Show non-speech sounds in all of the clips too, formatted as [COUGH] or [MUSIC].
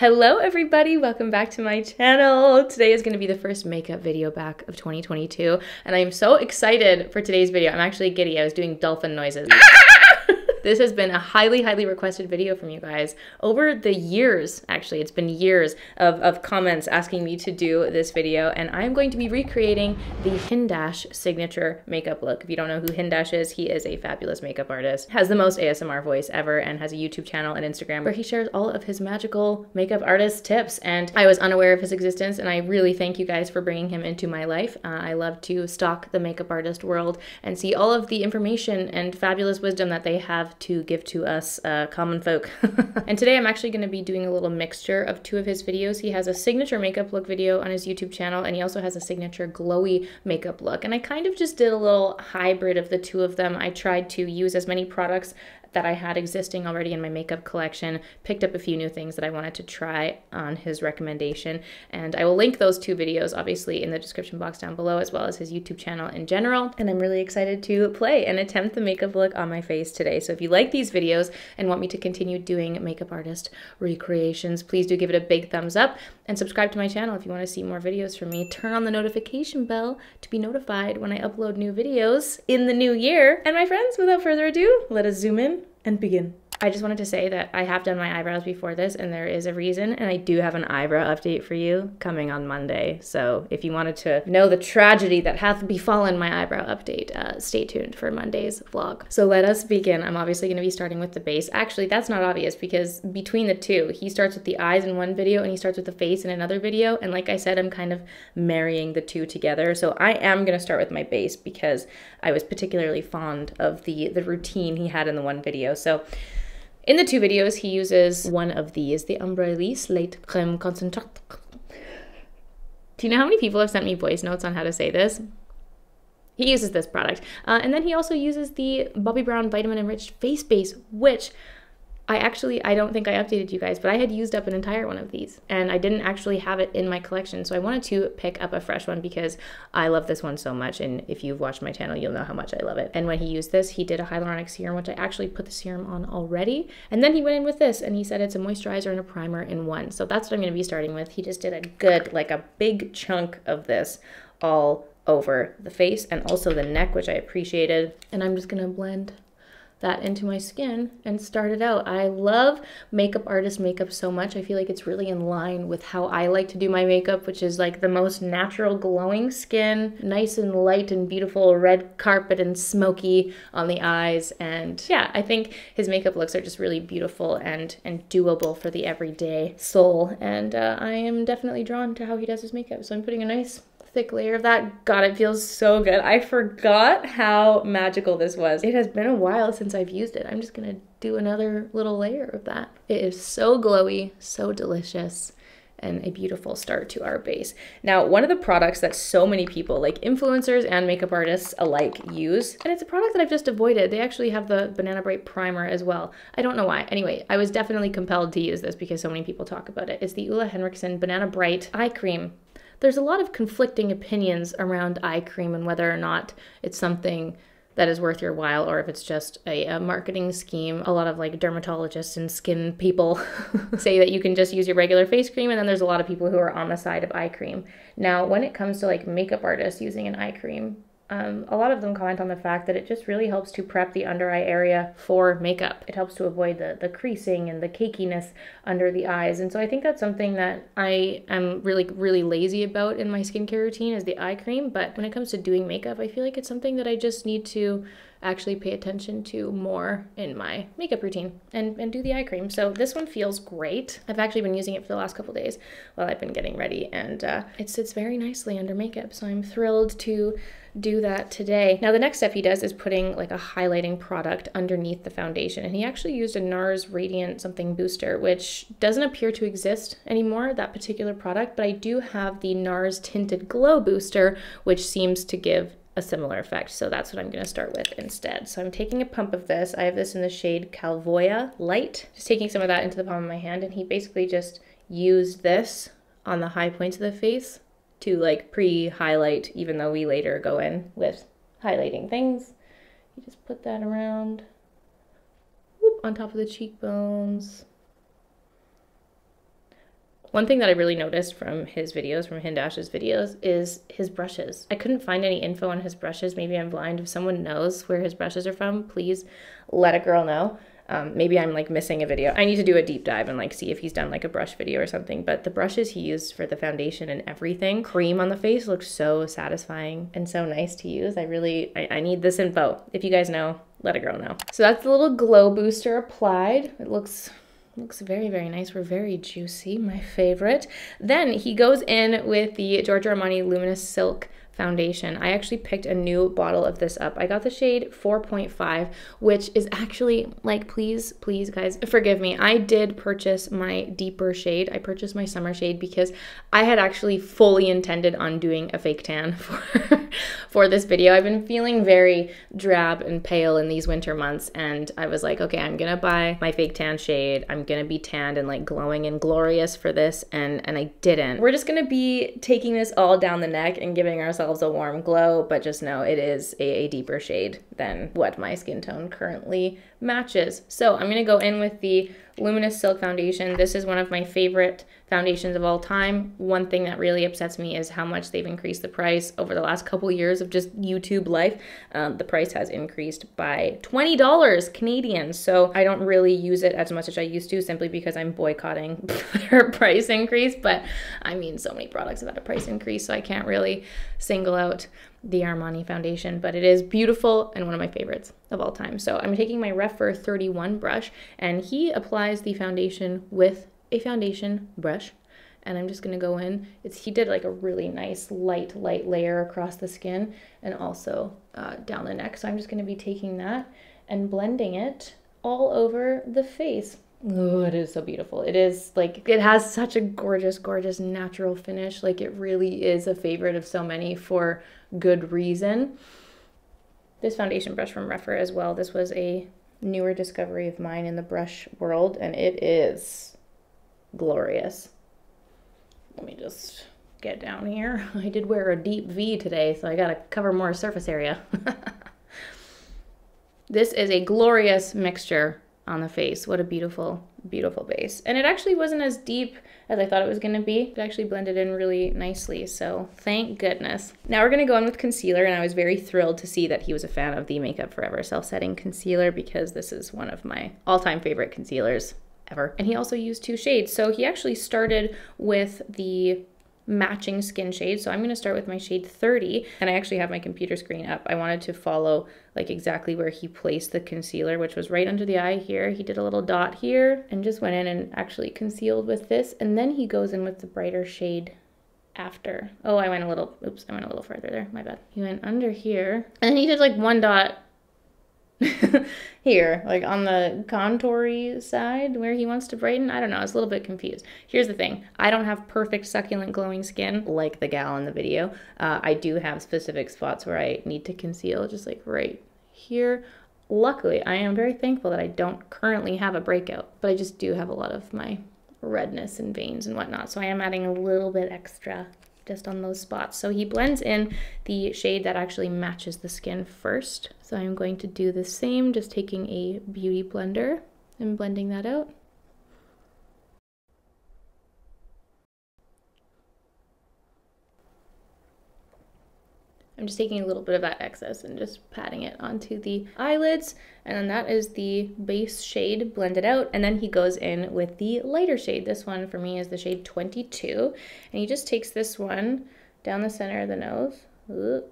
Hello everybody, welcome back to my channel. Today is going to be the first makeup video back of 2022 and I am so excited for today's video. I'm actually giddy, I was doing dolphin noises. [LAUGHS] This has been a highly, highly requested video from you guys over the years, actually. It's been years of, of comments asking me to do this video, and I'm going to be recreating the Hindash signature makeup look. If you don't know who Hindash is, he is a fabulous makeup artist, has the most ASMR voice ever, and has a YouTube channel and Instagram where he shares all of his magical makeup artist tips. And I was unaware of his existence, and I really thank you guys for bringing him into my life. Uh, I love to stalk the makeup artist world and see all of the information and fabulous wisdom that they have to give to us uh, common folk. [LAUGHS] and today I'm actually going to be doing a little mixture of two of his videos. He has a signature makeup look video on his YouTube channel, and he also has a signature glowy makeup look. And I kind of just did a little hybrid of the two of them. I tried to use as many products that I had existing already in my makeup collection, picked up a few new things that I wanted to try on his recommendation. And I will link those two videos, obviously, in the description box down below, as well as his YouTube channel in general. And I'm really excited to play and attempt the makeup look on my face today. So if you like these videos and want me to continue doing makeup artist recreations, please do give it a big thumbs up and subscribe to my channel if you want to see more videos from me. Turn on the notification bell to be notified when I upload new videos in the new year. And my friends, without further ado, let us zoom in and begin. I just wanted to say that I have done my eyebrows before this, and there is a reason, and I do have an eyebrow update for you coming on Monday. So if you wanted to know the tragedy that hath befallen my eyebrow update, uh, stay tuned for Monday's vlog. So let us begin. I'm obviously going to be starting with the base. Actually, that's not obvious because between the two, he starts with the eyes in one video and he starts with the face in another video. And like I said, I'm kind of marrying the two together. So I am going to start with my base because I was particularly fond of the, the routine he had in the one video. So in the two videos, he uses one of these, the Embryolisse Lait Crème Concentrate. Do you know how many people have sent me voice notes on how to say this? He uses this product. Uh, and then he also uses the Bobbi Brown Vitamin Enriched Face Base, which I actually, I don't think I updated you guys, but I had used up an entire one of these and I didn't actually have it in my collection. So I wanted to pick up a fresh one because I love this one so much. And if you've watched my channel, you'll know how much I love it. And when he used this, he did a hyaluronic serum, which I actually put the serum on already. And then he went in with this and he said it's a moisturizer and a primer in one. So that's what I'm going to be starting with. He just did a good, like a big chunk of this all over the face and also the neck, which I appreciated. And I'm just going to blend that into my skin and start it out. I love makeup artist makeup so much. I feel like it's really in line with how I like to do my makeup, which is like the most natural glowing skin, nice and light and beautiful red carpet and smoky on the eyes. And yeah, I think his makeup looks are just really beautiful and, and doable for the everyday soul. And uh, I am definitely drawn to how he does his makeup. So I'm putting a nice thick layer of that. God, it feels so good. I forgot how magical this was. It has been a while since I've used it. I'm just gonna do another little layer of that. It is so glowy, so delicious and a beautiful start to our base. Now, one of the products that so many people, like influencers and makeup artists alike, use, and it's a product that I've just avoided. They actually have the Banana Bright primer as well. I don't know why. Anyway, I was definitely compelled to use this because so many people talk about it. It's the Ole Henriksen Banana Bright Eye Cream there's a lot of conflicting opinions around eye cream and whether or not it's something that is worth your while or if it's just a, a, marketing scheme. A lot of like dermatologists and skin people [LAUGHS] say that you can just use your regular face cream, and then there's a lot of people who are on the side of eye cream. Now, when it comes to like makeup artists using an eye cream, um, a lot of them comment on the fact that it just really helps to prep the under eye area for makeup. It helps to avoid the, the creasing and the cakiness under the eyes. And so I think that's something that I am really, really lazy about in my skincare routine is the eye cream. But when it comes to doing makeup, I feel like it's something that I just need to actually pay attention to more in my makeup routine and, and do the eye cream. So this one feels great. I've actually been using it for the last couple days while I've been getting ready and uh, it sits very nicely under makeup. So I'm thrilled to do that today. Now the next step he does is putting like a highlighting product underneath the foundation and he actually used a NARS Radiant something booster which doesn't appear to exist anymore that particular product but I do have the NARS tinted glow booster which seems to give a similar effect. So that's what I'm going to start with instead. So I'm taking a pump of this. I have this in the shade Calvoya Light. Just taking some of that into the palm of my hand. And he basically just used this on the high points of the face to like pre-highlight, even though we later go in with highlighting things. You just put that around whoop, on top of the cheekbones. One thing that I really noticed from his videos, from Hindash's videos, is his brushes. I couldn't find any info on his brushes. Maybe I'm blind. If someone knows where his brushes are from, please let a girl know. Um, maybe I'm like missing a video. I need to do a deep dive and like see if he's done like a brush video or something. But the brushes he used for the foundation and everything, cream on the face looks so satisfying and so nice to use. I really, I, I need this info. If you guys know, let a girl know. So that's the little glow booster applied. It looks looks very very nice. We're very juicy. My favorite. Then he goes in with the giorgio armani luminous silk foundation. I actually picked a new bottle of this up. I got the shade 4.5, which is actually like, please, please, guys, forgive me. I did purchase my deeper shade. I purchased my summer shade because I had actually fully intended on doing a fake tan [LAUGHS] for, for this video. I've been feeling very drab and pale in these winter months, and I was like, okay, I'm gonna buy my fake tan shade. I'm gonna be tanned and like glowing and glorious for this, and and I didn't. We're just gonna be taking this all down the neck and giving ourselves a warm glow, but just know it is a, a deeper shade than what my skin tone currently matches. So I'm gonna go in with the Luminous Silk Foundation. This is one of my favorite foundations of all time. One thing that really upsets me is how much they've increased the price over the last couple years of just YouTube life. Um, the price has increased by $20 Canadian. So I don't really use it as much as I used to simply because I'm boycotting [LAUGHS] their price increase. But I mean, so many products have had a price increase, so I can't really single out the Armani foundation, but it is beautiful and one of my favorites of all time. So I'm taking my Rephr 31 brush and he applies the foundation with a foundation brush and I'm just gonna go in. It's He did like a really nice light, light layer across the skin and also uh, down the neck. So I'm just gonna be taking that and blending it all over the face. Oh, it is so beautiful. It is like, it has such a gorgeous, gorgeous natural finish. Like it really is a favorite of so many for good reason. This foundation brush from Rephr as well. This was a newer discovery of mine in the brush world and it is glorious. Let me just get down here. [LAUGHS] I did wear a deep V today, so I gotta cover more surface area. [LAUGHS] this is a glorious mixture on the face. What a beautiful, beautiful base. And it actually wasn't as deep as I thought it was gonna be. It actually blended in really nicely, so thank goodness. Now we're gonna go in with concealer, and I was very thrilled to see that he was a fan of the Makeup Forever Self-Setting Concealer because this is one of my all-time favorite concealers ever. And he also used two shades. So he actually started with the matching skin shade. So I'm going to start with my shade 30 and I actually have my computer screen up. I wanted to follow like exactly where he placed the concealer, which was right under the eye here. He did a little dot here and just went in and actually concealed with this. And then he goes in with the brighter shade after. Oh, I went a little, oops, I went a little further there. My bad. He went under here and he did like one dot [LAUGHS] here, like on the contoury side where he wants to brighten. I don't know, I was a little bit confused. Here's the thing I don't have perfect, succulent, glowing skin like the gal in the video. Uh, I do have specific spots where I need to conceal, just like right here. Luckily, I am very thankful that I don't currently have a breakout, but I just do have a lot of my redness and veins and whatnot. So I am adding a little bit extra just on those spots. So he blends in the shade that actually matches the skin first. So I'm going to do the same, just taking a beauty blender and blending that out. I'm just taking a little bit of that excess and just patting it onto the eyelids. And then that is the base shade blended out. And then he goes in with the lighter shade. This one for me is the shade 22. And he just takes this one down the center of the nose. Ooh,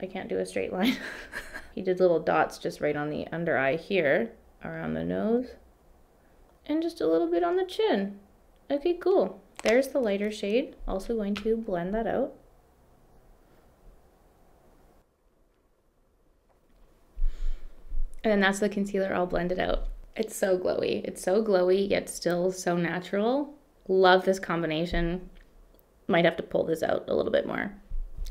I can't do a straight line. [LAUGHS] he did little dots just right on the under eye here, around the nose, and just a little bit on the chin. Okay, cool. There's the lighter shade. Also going to blend that out. And then that's the concealer all blended out. It's so glowy. It's so glowy, yet still so natural. Love this combination. Might have to pull this out a little bit more.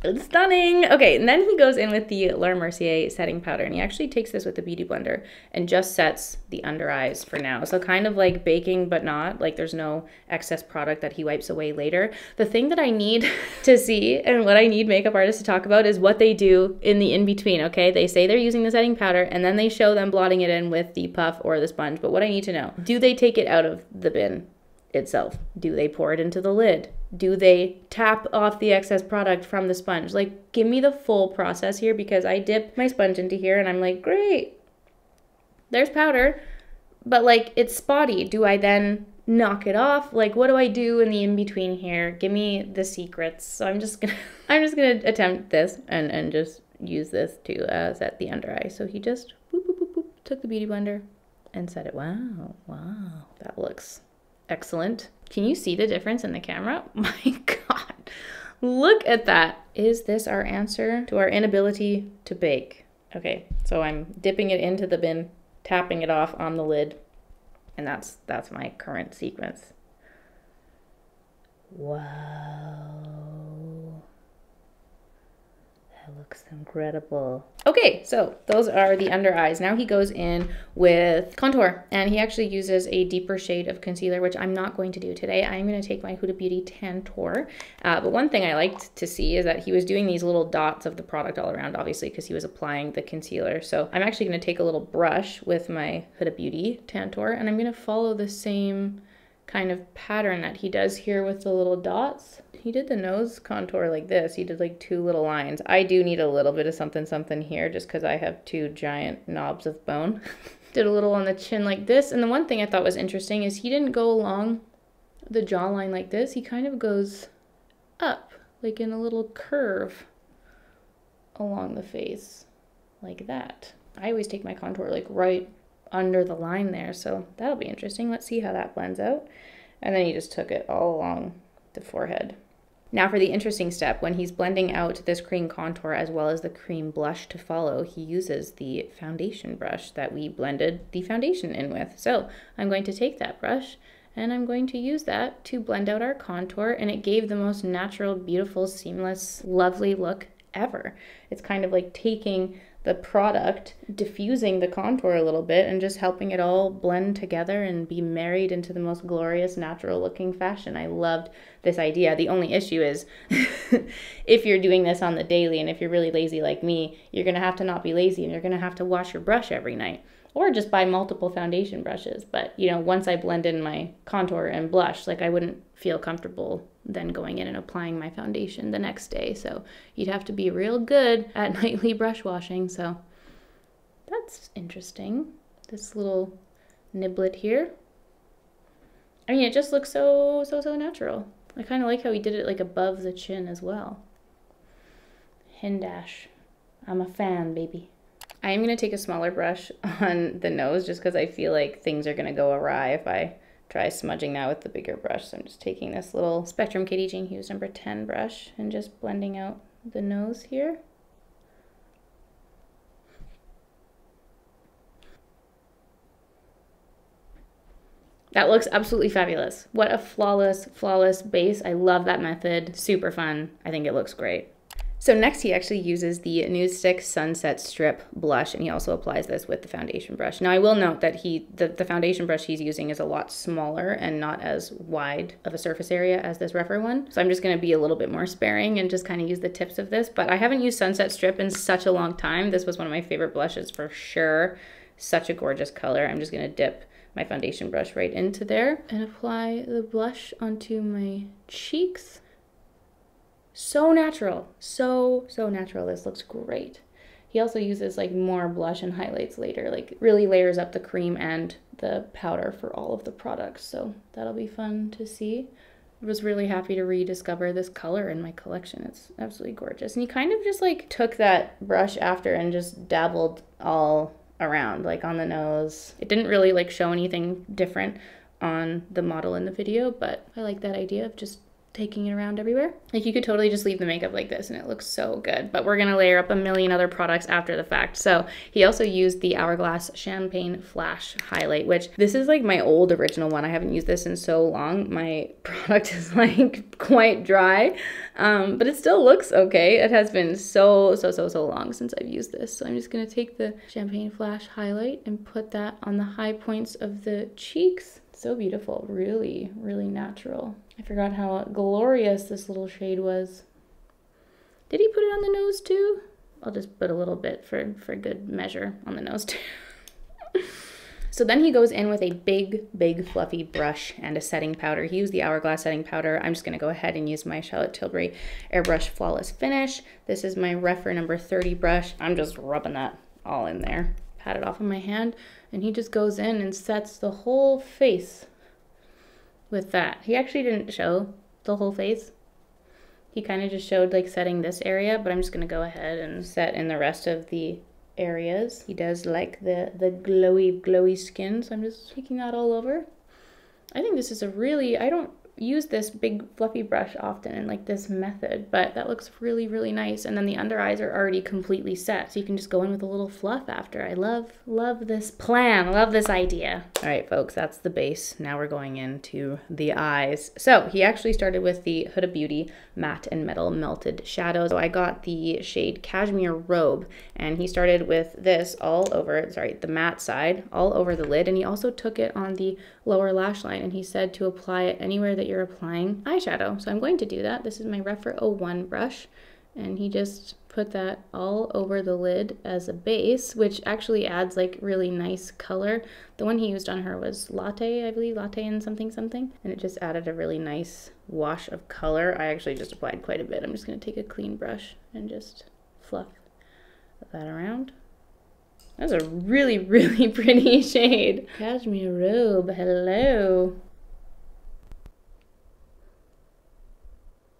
It's stunning. Okay, and then he goes in with the Laura Mercier setting powder, and he actually takes this with the Beauty Blender and just sets the under eyes for now. So kind of like baking, but not. Like there's no excess product that he wipes away later. The thing that I need [LAUGHS] to see and what I need makeup artists to talk about is what they do in the in-between, okay? They say they're using the setting powder, and then they show them blotting it in with the puff or the sponge. But what I need to know, do they take it out of the bin itself? Do they pour it into the lid? Do they tap off the excess product from the sponge? Like, give me the full process here because I dip my sponge into here and I'm like, great, there's powder, but like it's spotty. Do I then knock it off? Like, what do I do in the in between here? Give me the secrets. So I'm just gonna, [LAUGHS] I'm just gonna attempt this and and just use this to uh, set the under eye. So he just boop, boop, boop, boop, took the beauty blender and said it. Wow, wow, that looks excellent. Can you see the difference in the camera? [LAUGHS] My God, look at that. Is this our answer to our inability to bake? Okay, so I'm dipping it into the bin, tapping it off on the lid, and that's that's my current sequence. Wow. That looks incredible. Okay, so those are the under eyes. Now he goes in with contour and he actually uses a deeper shade of concealer, which I'm not going to do today. I'm going to take my Huda Beauty Tantour. Uh, but one thing I liked to see is that he was doing these little dots of the product all around, obviously, because he was applying the concealer. So I'm actually going to take a little brush with my Huda Beauty Tantour and I'm going to follow the same kind of pattern that he does here with the little dots. He did the nose contour like this. He did like two little lines. I do need a little bit of something something here just because I have two giant knobs of bone. [LAUGHS] did a little on the chin like this. And the one thing I thought was interesting is he didn't go along the jawline like this. He kind of goes up like in a little curve along the face like that. I always take my contour like right under the line there. So that'll be interesting. Let's see how that blends out. And then he just took it all along the forehead. Now for the interesting step, when he's blending out this cream contour as well as the cream blush to follow, he uses the foundation brush that we blended the foundation in with. So I'm going to take that brush and I'm going to use that to blend out our contour and it gave the most natural, beautiful, seamless, lovely look ever. It's kind of like taking the product, diffusing the contour a little bit and just helping it all blend together and be married into the most glorious natural looking fashion. I loved this idea. The only issue is [LAUGHS] if you're doing this on the daily and if you're really lazy like me, you're to have to not be lazy and you're to have to wash your brush every night or just buy multiple foundation brushes. But, you know, once I blend in my contour and blush, like I wouldn't feel comfortable then going in and applying my foundation the next day. So you'd have to be real good at [LAUGHS] nightly brush washing. So that's interesting. This little niblet here. I mean, it just looks so, so, so natural. I kind of like how he did it like above the chin as well. Hindash. I'm a fan, baby. I am going to take a smaller brush [LAUGHS] on the nose just because I feel like things are going to go awry if I try smudging that with the bigger brush. So I'm just taking this little Spectrum Katie Jane Hughes number 10 brush and just blending out the nose here. That looks absolutely fabulous. What a flawless, flawless base. I love that method. Super fun. I think it looks great. So next he actually uses the Nudestix Sunset Strip blush and he also applies this with the foundation brush. Now I will note that he the, the foundation brush he's using is a lot smaller and not as wide of a surface area as this Rephr one. So I'm just going to be a little bit more sparing and just kind of use the tips of this. But I haven't used Sunset Strip in such a long time. This was one of my favorite blushes for sure. Such a gorgeous color. I'm just going to dip my foundation brush right into there and apply the blush onto my cheeks so natural. So, so natural. This looks great. He also uses like more blush and highlights later, like really layers up the cream and the powder for all of the products. So that'll be fun to see. I was really happy to rediscover this color in my collection. It's absolutely gorgeous. And he kind of just like took that brush after and just dabbled all around, like on the nose. It didn't really like show anything different on the model in the video, but I like that idea of just taking it around everywhere. Like you could totally just leave the makeup like this and it looks so good, but we're gonna layer up a million other products after the fact. So he also used the Hourglass Champagne Flash Highlight, which this is like my old original one. I haven't used this in so long. My [LAUGHS] product is like quite dry, um, but it still looks okay. It has been so, so, so, so long since I've used this. So I'm just gonna take the Champagne Flash Highlight and put that on the high points of the cheeks so beautiful, really, really natural. I forgot how glorious this little shade was. Did he put it on the nose too? I'll just put a little bit for, for good measure on the nose too. [LAUGHS] So then he goes in with a big, big fluffy brush and a setting powder. He used the Hourglass setting powder. I'm just gonna go ahead and use my Charlotte Tilbury Airbrush Flawless Finish. This is my Rephr number 30 brush. I'm just rubbing that all in there. Pat it off on my hand and he just goes in and sets the whole face with that. He actually didn't show the whole face. He kind of just showed like setting this area, but I'm just gonna go ahead and set in the rest of the areas. He does like the, the glowy, glowy skin, so I'm just taking that all over. I think this is a really, I don't use this big fluffy brush often in like this method, but that looks really, really nice. And then the under eyes are already completely set, so you can just go in with a little fluff after. I love, love this plan, love this idea. All right, folks, that's the base. Now we're going into the eyes. So he actually started with the Huda Beauty Matte and Metal Melted Shadows. So I got the shade Cashmere Robe, and he started with this all over, sorry, the matte side, all over the lid, and he also took it on the lower lash line, and he said to apply it anywhere that you're applying eyeshadow. So I'm going to do that. This is my Rephr 01 brush and he just put that all over the lid as a base, which actually adds like really nice color. The one he used on her was latte, I believe, latte and something something, and it just added a really nice wash of color. I actually just applied quite a bit. I'm just gonna take a clean brush and just fluff that around. That's a really, [LAUGHS] really pretty shade. Cashmere robe, hello.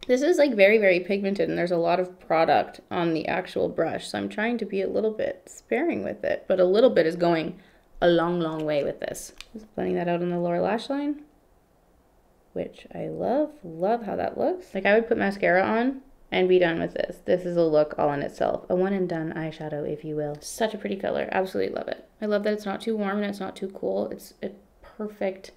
This is like very, very pigmented and there's a lot of product on the actual brush. So I'm trying to be a little bit sparing with it, but a little bit is going a long, long way with this. Just blending that out on the lower lash line, which I love, love how that looks. Like I would put mascara on and be done with this. This is a look all in itself. A one and done eyeshadow, if you will. Such a pretty color. Absolutely love it. I love that it's not too warm and it's not too cool. It's a perfect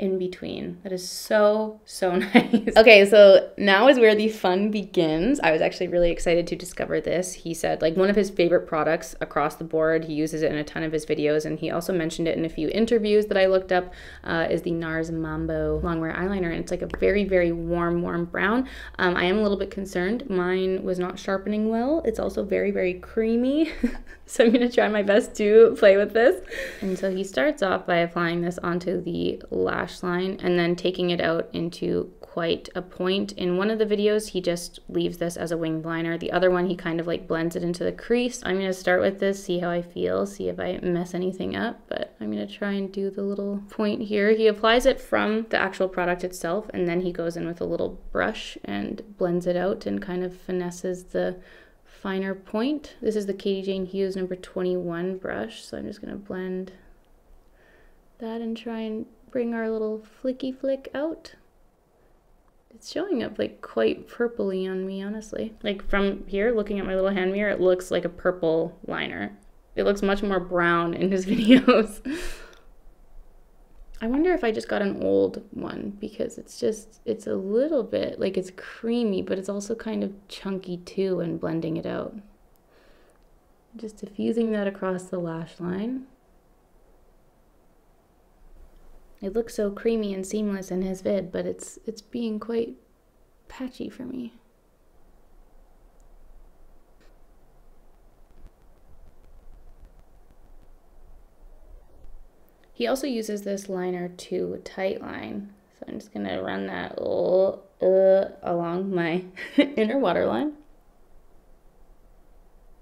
in between. That is so, so [LAUGHS] nice. okay, so now is where the fun begins. I was actually really excited to discover this. He said, like, one of his favorite products across the board. He uses it in a ton of his videos, and he also mentioned it in a few interviews that I looked up, uh, is the NARS Mambo Longwear Eyeliner. And it's like a very, very warm, warm brown. Um, I am a little bit concerned. Mine was not sharpening well. It's also very, very creamy. [LAUGHS] so I'm to try my best to play with this. And so he starts off by applying this onto the lash line and then taking it out into quite a point. In one of the videos, he just leaves this as a winged liner. The other one, he kind of like blends it into the crease. I'm gonna start with this, see how I feel, see if I mess anything up, but I'm gonna try and do the little point here. He applies it from the actual product itself, and then he goes in with a little brush and blends it out and kind of finesses the finer point. This is the Katie Jane Hughes number 21 brush, so I'm just gonna blend that and try and bring our little flicky flick out. It's showing up like quite purpley on me, honestly. Like from here, looking at my little hand mirror, it looks like a purple liner. It looks much more brown in his [LAUGHS] videos. I wonder if I just got an old one because it's just, it's a little bit, like it's creamy, but it's also kind of chunky too and blending it out. Just diffusing that across the lash line. It looks so creamy and seamless in his vid, but it's it's being quite patchy for me. He also uses this liner to tight line. So I'm just gonna run that uh, uh, along my [LAUGHS] inner waterline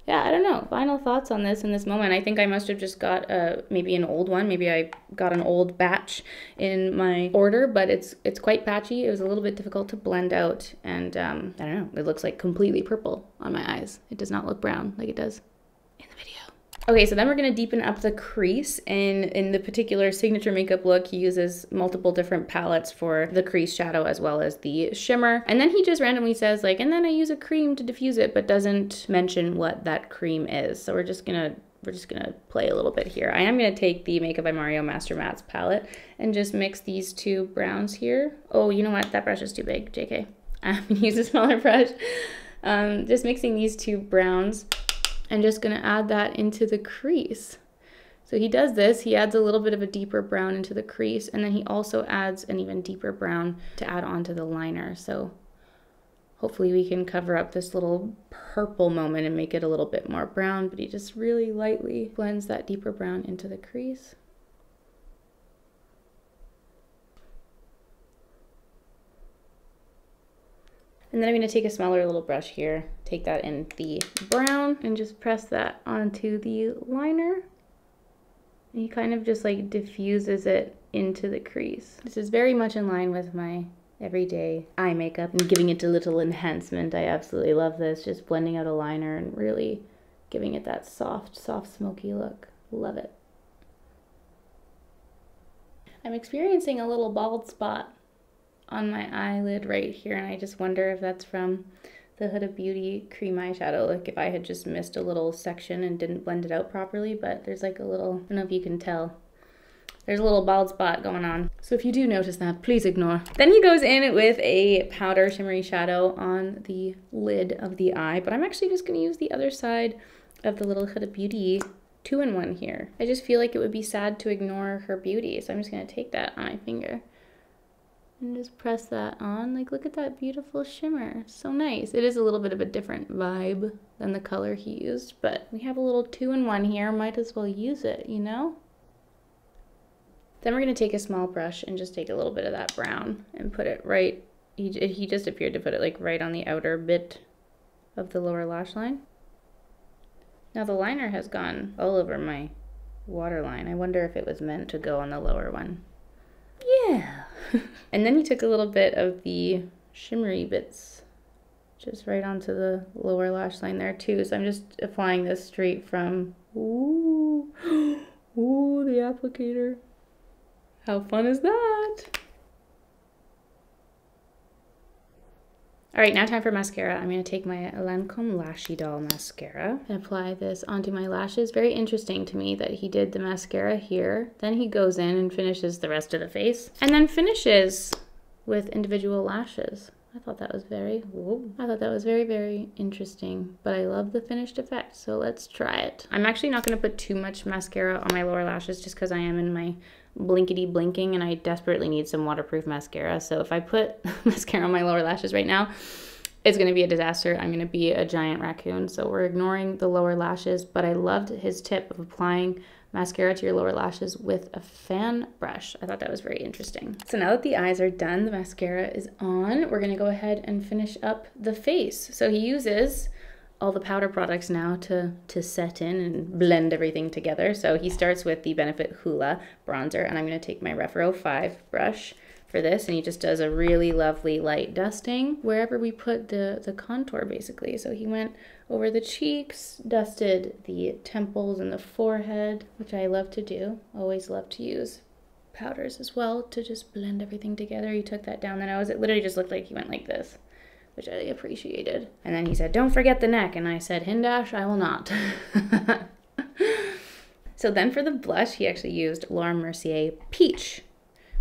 yeah, I don't know. Final thoughts on this in this moment. I think I must have just got uh, maybe an old one. Maybe I got an old batch in my order, but it's it's quite patchy. It was a little bit difficult to blend out, and um, I don't know. It looks like completely purple on my eyes. It does not look brown like it does. Okay, so then we're gonna deepen up the crease. And in the particular signature makeup look, he uses multiple different palettes for the crease shadow as well as the shimmer. And then he just randomly says like, and then I use a cream to diffuse it, but doesn't mention what that cream is. So we're just gonna we're just gonna play a little bit here. I am gonna take the Makeup by Mario Master Mattes palette and just mix these two browns here. Oh, you know what? That brush is too big, JK. I'm gonna use a smaller brush. Um, just mixing these two browns and just going to add that into the crease. So he does this, he adds a little bit of a deeper brown into the crease, and then he also adds an even deeper brown to add onto the liner. So hopefully we can cover up this little purple moment and make it a little bit more brown, but he just really lightly blends that deeper brown into the crease. And then I'm gonna take a smaller little brush here, take that in the brown and just press that onto the liner. And he kind of just like diffuses it into the crease. This is very much in line with my everyday eye makeup and giving it a little enhancement. I absolutely love this, just blending out a liner and really giving it that soft, soft, smoky look. Love it. I'm experiencing a little bald spot on my eyelid right here and I just wonder if that's from the Huda Beauty cream eyeshadow. Like if I had just missed a little section and didn't blend it out properly, but there's like a little, I don't know if you can tell, there's a little bald spot going on. So if you do notice that, please ignore. Then he goes in with a powder shimmery shadow on the lid of the eye, but I'm actually just gonna use the other side of the little Huda Beauty two-in-one here. I just feel like it would be sad to ignore her beauty, so I'm just gonna take that on my finger and just press that on. Like, look at that beautiful shimmer. So nice. It is a little bit of a different vibe than the color he used, but we have a little two-in-one here. Might as well use it, you know? Then we're going to take a small brush and just take a little bit of that brown and put it right, he, he just appeared to put it like right on the outer bit of the lower lash line. Now the liner has gone all over my waterline. I wonder if it was meant to go on the lower one. Yeah. [LAUGHS] and then you took a little bit of the shimmery bits just right onto the lower lash line there too. So I'm just applying this straight from, ooh, [GASPS] ooh, the applicator. How fun is that? All right, now time for mascara. I'm gonna take my Lancome Lash Idole mascara and apply this onto my lashes. Very interesting to me that he did the mascara here. Then he goes in and finishes the rest of the face and then finishes with individual lashes. I thought that was very, whoa, I thought that was very, very interesting, but I love the finished effect, so let's try it. I'm actually not gonna put too much mascara on my lower lashes just because I am in my blinkety blinking and I desperately need some waterproof mascara. So if I put [LAUGHS] mascara on my lower lashes right now, it's going to be a disaster. I'm going to be a giant raccoon. So we're ignoring the lower lashes, but I loved his tip of applying mascara to your lower lashes with a fan brush. I thought that was very interesting. So now that the eyes are done, the mascara is on, we're going to go ahead and finish up the face. So he uses all the powder products now to to set in and blend everything together. So he starts with the Benefit Hoola bronzer, and I'm going to take my Rephr 5 brush for this, and he just does a really lovely light dusting wherever we put the, the contour, basically. So he went over the cheeks, dusted the temples and the forehead, which I love to do. Always love to use powders as well to just blend everything together. He took that down the nose. It literally just looked like he went like this which I appreciated. And then he said, Don't forget the neck. And I said, Hindash, I will not. [LAUGHS] so then for the blush, he actually used Laura Mercier Peach,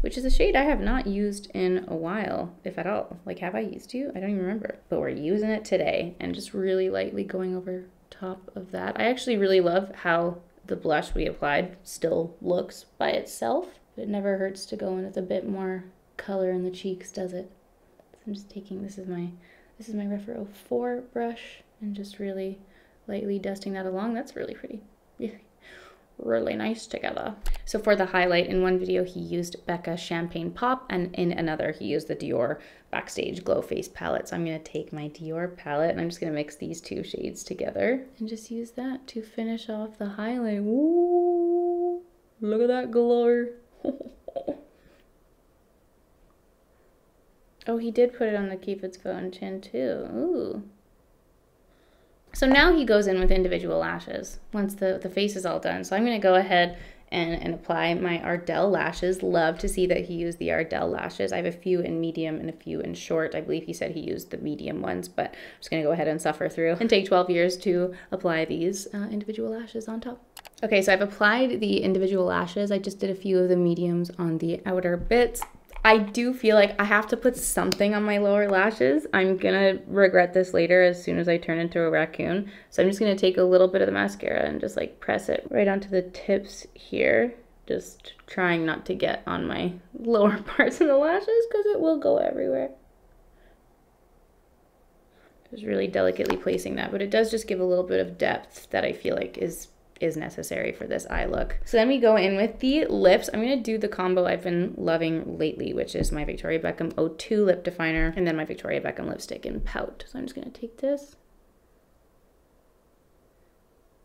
which is a shade I have not used in a while, if at all. Like, have I used you? I don't even remember. But we're using it today and just really lightly going over top of that. I actually really love how the blush we applied still looks by itself. It never hurts to go in with a bit more color in the cheeks, does it? I'm just taking, this is my, this is my Rephr 04 brush and just really lightly dusting that along. That's really pretty, [LAUGHS] really nice together. So for the highlight, in one video he used Becca Champagne Pop and in another he used the Dior Backstage Glow Face palette. So I'm gonna take my Dior palette and I'm just gonna mix these two shades together and just use that to finish off the highlight. Ooh, look at that glow. [LAUGHS] Oh, he did put it on the Cupid's phone chin too. Ooh. So now he goes in with individual lashes once the, the face is all done. So I'm going to go ahead and, and apply my Ardell lashes. Love to see that he used the Ardell lashes. I have a few in medium and a few in short. I believe he said he used the medium ones, but I'm just going to go ahead and suffer through and take 12 years to apply these uh, individual lashes on top. Okay, so I've applied the individual lashes. I just did a few of the mediums on the outer bits. I do feel like I have to put something on my lower lashes. I'm gonna regret this later as soon as I turn into a raccoon. So I'm just gonna take a little bit of the mascara and just like press it right onto the tips here. Just trying not to get on my [LAUGHS] lower [LAUGHS] parts of the lashes because it will go everywhere. Just really delicately placing that, but it does just give a little bit of depth that I feel like is is necessary for this eye look. So then we go in with the lips. I'm gonna do the combo I've been loving lately, which is my Victoria Beckham O2 lip definer and then my Victoria Beckham lipstick in Pout. So I'm just gonna take this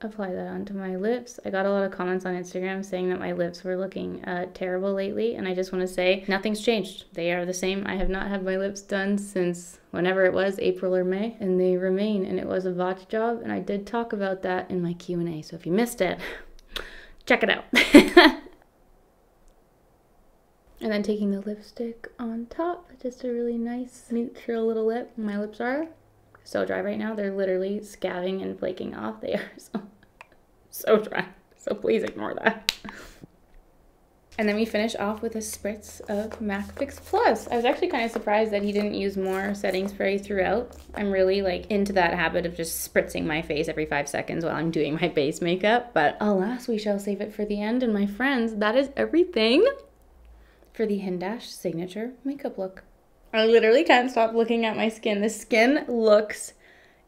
apply that onto my lips. I got a lot of comments on Instagram saying that my lips were looking uh, terrible lately, and I just want to say nothing's changed. They are the same. I have not had my lips done since whenever it was, April or May, and they remain. And it was a Vouch job, and I did talk about that in my Q and A. So if you missed it, [LAUGHS] check it out. [LAUGHS] and then taking the lipstick on top, just a really nice neutral little lip. My lips are so dry right now. They're literally scabbing and flaking off. They are [LAUGHS] so, so dry. So please ignore that. And then we finish off with a spritz of MAC Fix Plus. I was actually kind of surprised that he didn't use more setting spray throughout. I'm really like into that habit of just spritzing my face every five seconds while I'm doing my base makeup. But alas, we shall save it for the end. And my friends, that is everything for the Hindash signature makeup look. I literally can't stop looking at my skin. The skin looks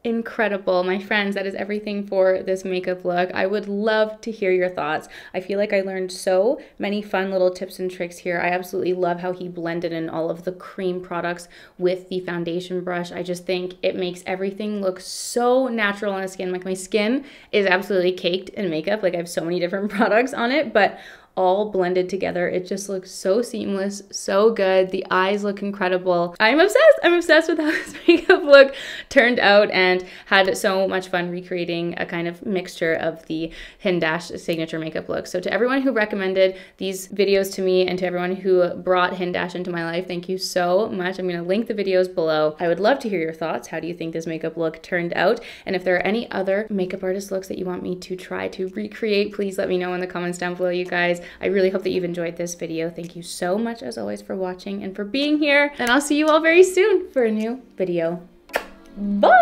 incredible. My friends, that is everything for this makeup look. I would love to hear your thoughts. I feel like I learned so many fun little tips and tricks here. I absolutely love how he blended in all of the cream products with the foundation brush. I just think it makes everything look so natural on the skin. Like my skin is absolutely caked in makeup. Like I have so many different [LAUGHS] products on it, but all blended together. It just looks so seamless, so good. The eyes look incredible. I'm obsessed. I'm obsessed with how [LAUGHS] this makeup look turned out and had so much fun recreating a kind of mixture of the Hindash signature makeup look. So to everyone who recommended these videos to me and to everyone who brought Hindash into my life, thank you so much. I'm going to link the videos below. I would love to hear your thoughts. How do you think this makeup look turned out? And if there are any other makeup artist looks that you want me to try to recreate, please let me know in the comments down below, you guys. I really hope that you've enjoyed this video. Thank you so much as always for watching and for being here. And I'll see you all very soon for a new video. Bye!